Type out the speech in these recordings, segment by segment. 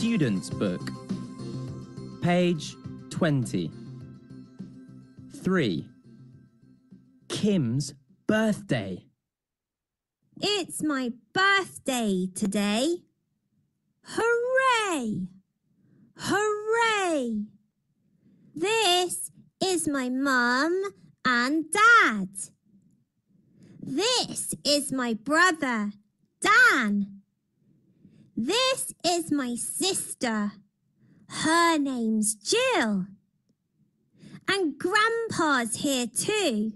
Student's Book, page 20. 3. Kim's birthday. It's my birthday today. Hooray! Hooray! This is my mum and dad. This is my brother, Dan. This is my sister. Her name's Jill. And Grandpa's here too.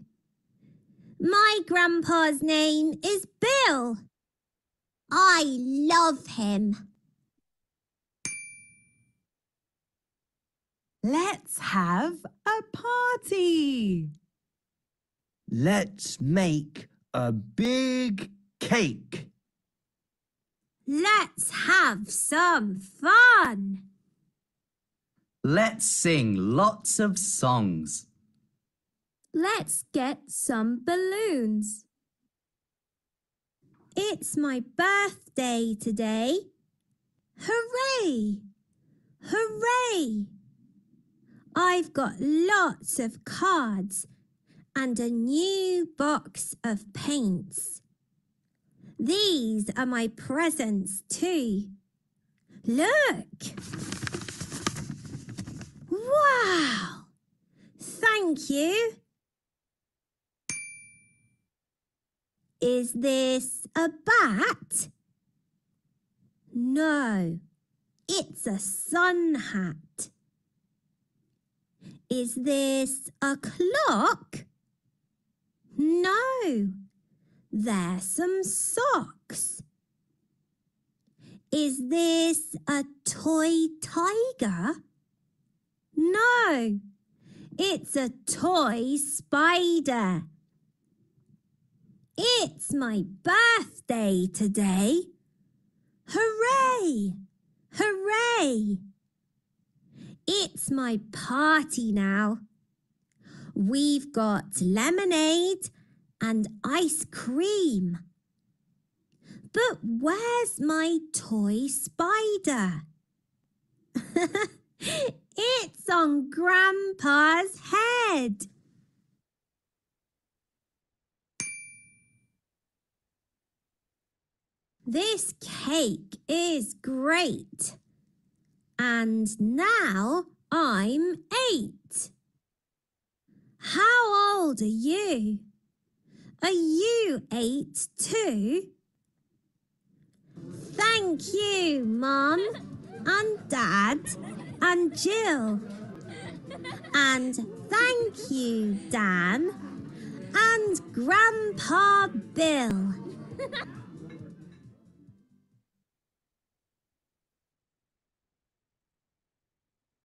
My grandpa's name is Bill. I love him. Let's have a party. Let's make a big cake. Let's have some fun. Let's sing lots of songs. Let's get some balloons. It's my birthday today. Hooray! Hooray! I've got lots of cards and a new box of paints. These are my presents too. Look! Wow! Thank you. Is this a bat? No, it's a sun hat. Is this a clock? No, they're some socks. Is this a toy tiger? No, it's a toy spider. It's my birthday today. Hooray! Hooray! It's my party now. We've got lemonade and ice cream. But where's my toy spider? it's on Grandpa's head. This cake is great. And now I'm eight. How old are you? Are you eight too? Thank you, Mum and Dad and Jill. And thank you, Dan and Grandpa Bill.